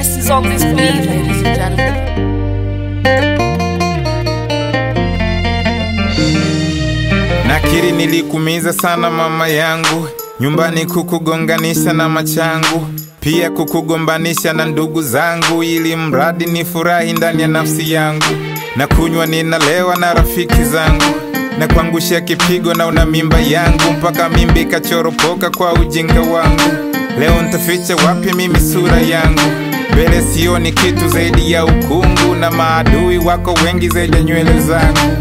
best is all this for me, ladies and gentlemen. Nakiri nilikumiza sana mama yangu, nyumbani kukugonganisha na machangu, pia kukugombanisha na ndugu zangu, ili mradi ni furahi ndani ya nafsi yangu. Na kunywa ninalewa na rafiki zangu, na kuangushia kipigo na una mimba yangu, mpaka mimba ikachoropoka kwa ujinga wangu. Leo ntaficha wapi mimi sura yangu? Mbele sioni kitu zaidi ya ukungu, na maadui wako wengi zaidi ya nywele zangu.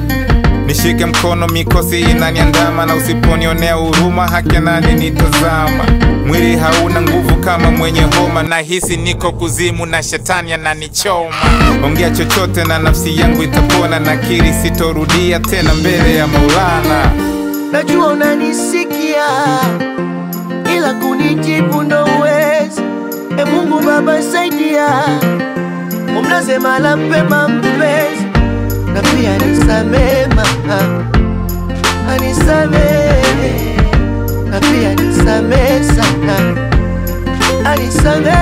Nishike mkono, mikosi inaniandama, na usiponionea huruma, haki nani nitazama. Mwili hauna nguvu kama mwenye homa, na hisi niko kuzimu na shetani ananichoma. Ongea chochote na nafsi yangu itapona, na kiri sitorudia tena mbele ya Maulana. najua unanisikia ila kunijibu saidia, umlaze pema mpenzi, na pia nisamee mama, na pia nisame sana, anisame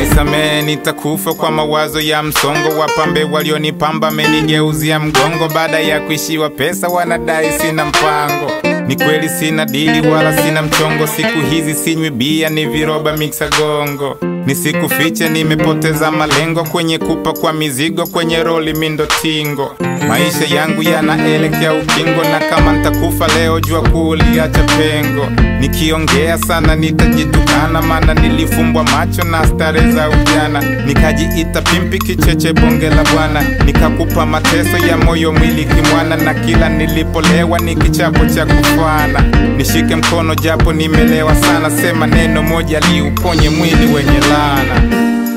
Nisamehe, nitakufa kwa mawazo ya msongo. Wapambe walionipamba amenigeuzia mgongo, baada ya kuishiwa pesa wanadai sina mpango. Ni kweli sina dili wala sina mchongo, siku hizi sinywi bia, ni viroba miksa gongo. Nisikufiche, nimepoteza malengo kwenye kupa kwa mizigo, kwenye roli mindo tingo. Maisha yangu yanaelekea ukingo, na kama ntakufa leo, jua kuliacha pengo. Nikiongea sana nitajitukana, mana nilifumbwa macho na stare za ujana, nikajiita pimpi kicheche bonge la bwana, nikakupa mateso ya moyo mwili kimwana, na kila nilipolewa ni kichapo cha kufana. Nishike mkono japo nimelewa sana, sema neno moja liuponye mwili wenye laana.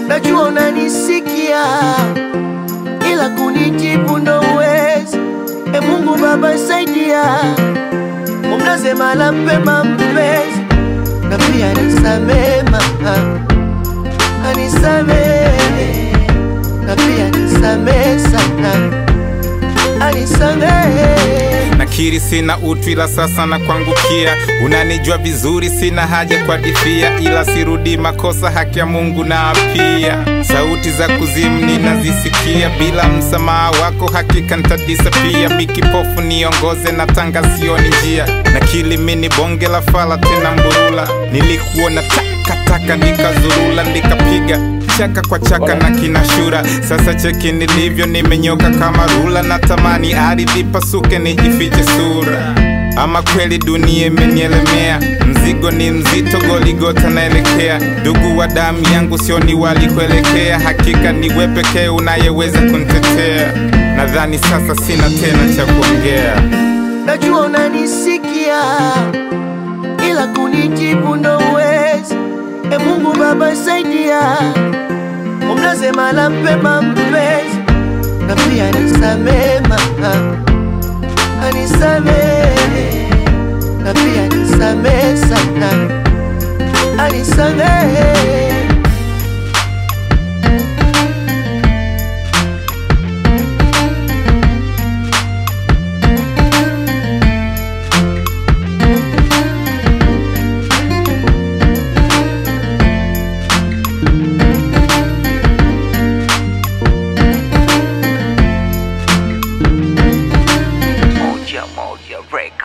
najua unanisikia ila kunijibu ndo uwezi. E Mungu Baba saidia, umlaze mahala pema mpenzi, na pia nisamehe mama, anisamehe. Na pia nisamehe sana, anisamee Nakiri sina utu ila sasa na kuangukia, unanijua vizuri, sina haja kwa difia, ila sirudi makosa, haki ya Mungu na apia. Sauti za kuzimu ninazisikia, bila msamaha wako hakika ntadisapia. Mikipofu niongoze na tanga sioni njia, nakili mini bonge la fala tena mburula, nilikuona takataka nikazurula, nikapiga chaka kwa chaka na kinashura. Sasa cheki nilivyo, nimenyoka kama rula, na tamani ardhi pasuke nijifiche sura. Ama kweli dunia imenielemea, mzigo ni mzito, Goligota naelekea. Ndugu wa damu yangu sioni walikuelekea, hakika ni we pekee unayeweza kunitetea. Nadhani sasa sina tena cha kuongea. najua unanisikia ila kunijibu ndo uwezi. E Mungu Baba saidia, nazemala mpema mpezi napi anisamema ah, anisame. Napi anisamesana anisame. animal you wreck.